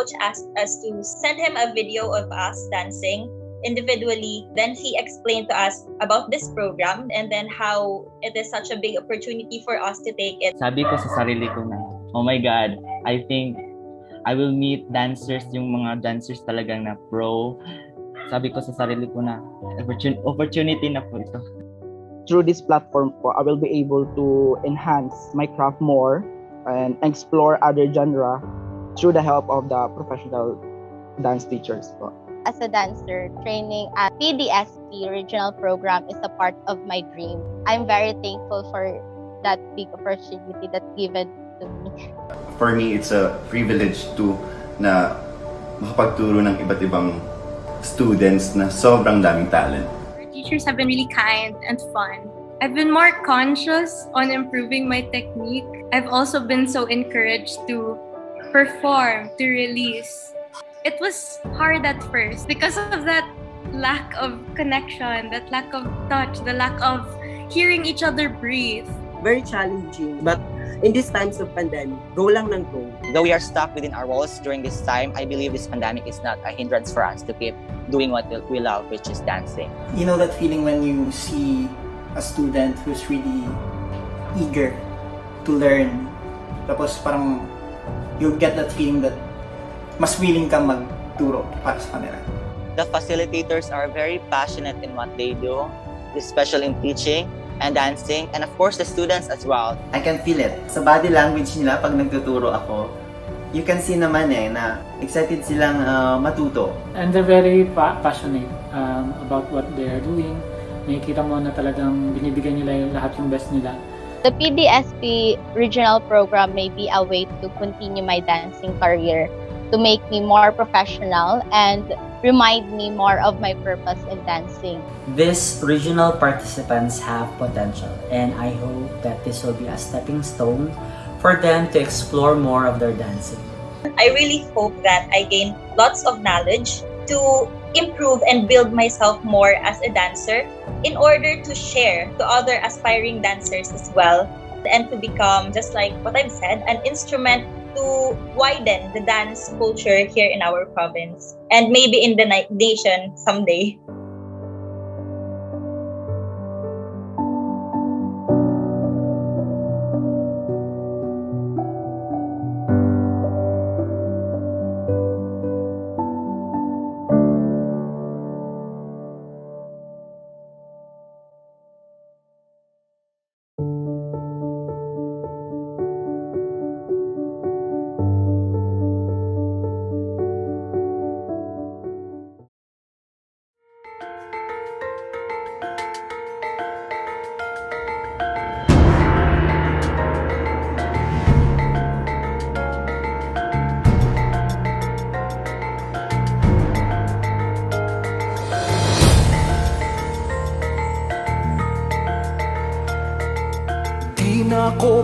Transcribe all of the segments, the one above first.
coach asked us to send him a video of us dancing individually. Then he explained to us about this program and then how it is such a big opportunity for us to take it. Sabi ko sa sarili ko na, oh my God, I think I will meet dancers, yung mga dancers talagang na pro. Sabi ko sa sarili ko na, opportunity na po ito. Through this platform po, I will be able to enhance my craft more and explore other genre through the help of the professional dance teachers po as a dancer, training at PDSP regional program is a part of my dream. I'm very thankful for that big opportunity that given to me. For me, it's a privilege to na makapagturo ng iba't ibang students na sobrang daming talent. Our teachers have been really kind and fun. I've been more conscious on improving my technique. I've also been so encouraged to perform, to release, it was hard at first because of that lack of connection, that lack of touch, the lack of hearing each other breathe. Very challenging, but in these times of pandemic, go lang ng go. Though we are stuck within our walls during this time, I believe this pandemic is not a hindrance for us to keep doing what we love, which is dancing. You know that feeling when you see a student who's really eager to learn. Tapos parang you get that feeling that mas willing kang magturo para sa kanila. The facilitators are very passionate in what they do, especially in teaching and dancing, and of course the students as well. I can feel it. Sa body language nila pag nagtuturo ako, you can see naman eh na excited silang uh, matuto. And they're very pa- passionate um, about what they are doing. Nakikita mo na talagang binibigyan nila yung lahat yung best nila. The PDSP regional program may be a way to continue my dancing career to make me more professional and remind me more of my purpose in dancing. These regional participants have potential and I hope that this will be a stepping stone for them to explore more of their dancing. I really hope that I gain lots of knowledge to improve and build myself more as a dancer in order to share to other aspiring dancers as well and to become just like what I've said an instrument to widen the dance culture here in our province and maybe in the nation someday.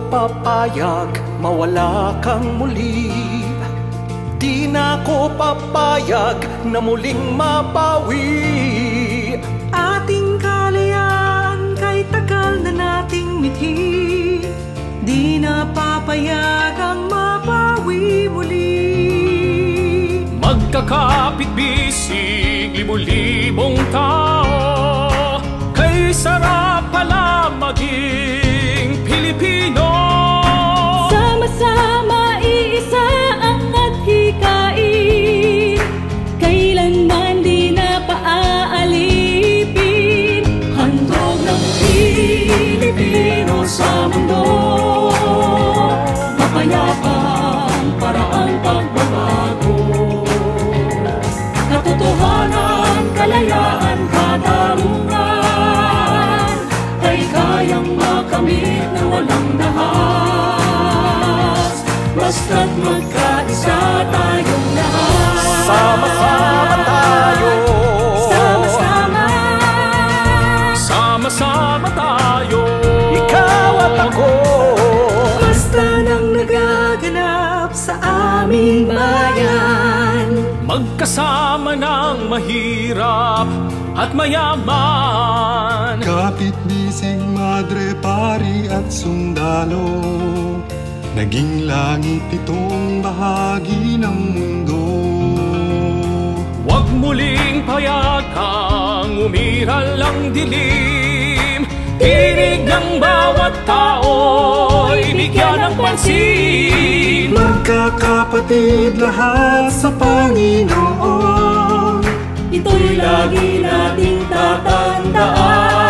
Papayag mawala kang muli. Di na ko papayag na muling mapawi Ating kalayaan kay tagal na nating mithi. Di na papayag ang mapawi muli. Magkakapit bisig libo-libong tao Kay sarap pala maging Pilipino. Sama-sama Basta't magkaisa tayong lahat. Sama-sama tayo. Sama-sama. Sama-sama tayo. Ikaw at ako. Basta nang nagaganap sa aming bayan. Magkasama ng mahirap at mayaman. Kapit bising madre, pari at sundalo Naging langit itong bahagi ng mundo. Huwag muling payagang umiral ang dilim. Tinig ng bawat tao'y bigyan ng pansin. Magkakapatid lahat sa Panginoon. Ito'y lagi nating tatandaan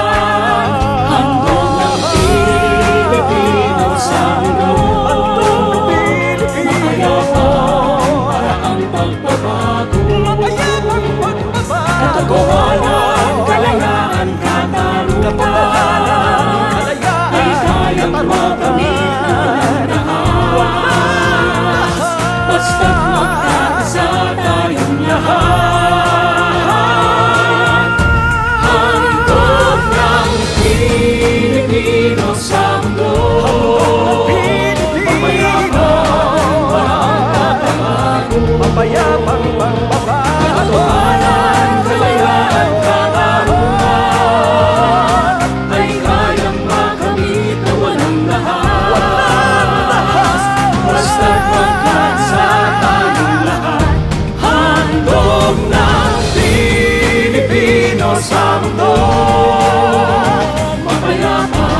sa mundo Mapayapang paraang pagbabago Mapayapang pagbabago Katotohanan, kalayaan, katarungan Ay kayang makamit na walang lahat Basta't magkansa tayong lahat Handog ng Pilipino sa mundo Mapayapang